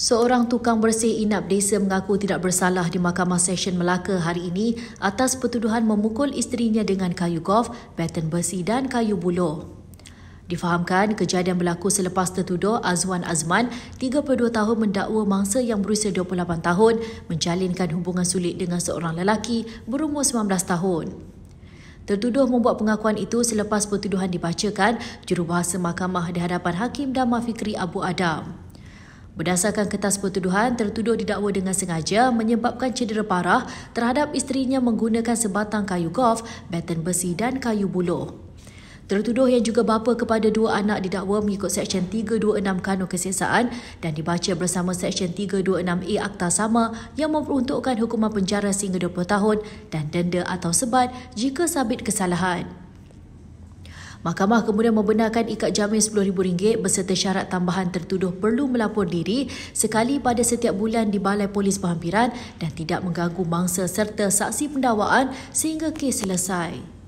Seorang tukang bersih inap desa mengaku tidak bersalah di Mahkamah Session Melaka hari ini atas pertuduhan memukul isterinya dengan kayu golf, baton besi dan kayu buluh. Difahamkan, kejadian berlaku selepas tertuduh Azwan Azman, 32 tahun mendakwa mangsa yang berusia 28 tahun menjalinkan hubungan sulit dengan seorang lelaki berumur 19 tahun. Tertuduh membuat pengakuan itu selepas pertuduhan dibacakan jurubahasa mahkamah di hadapan Hakim Dama Fikri Abu Adam. Berdasarkan kertas pertuduhan, tertuduh didakwa dengan sengaja menyebabkan cedera parah terhadap isterinya menggunakan sebatang kayu golf, baton besi dan kayu buluh. Tertuduh yang juga bapa kepada dua anak didakwa mengikut Seksyen 326 Kanun Kesiasaan dan dibaca bersama Seksyen 326A Akta Sama yang memperuntukkan hukuman penjara sehingga 20 tahun dan denda atau sebat jika sabit kesalahan. Mahkamah kemudian membenarkan ikat jamin RM10,000 berserta syarat tambahan tertuduh perlu melapor diri sekali pada setiap bulan di Balai Polis Berhampiran dan tidak mengganggu mangsa serta saksi pendakwaan sehingga kes selesai.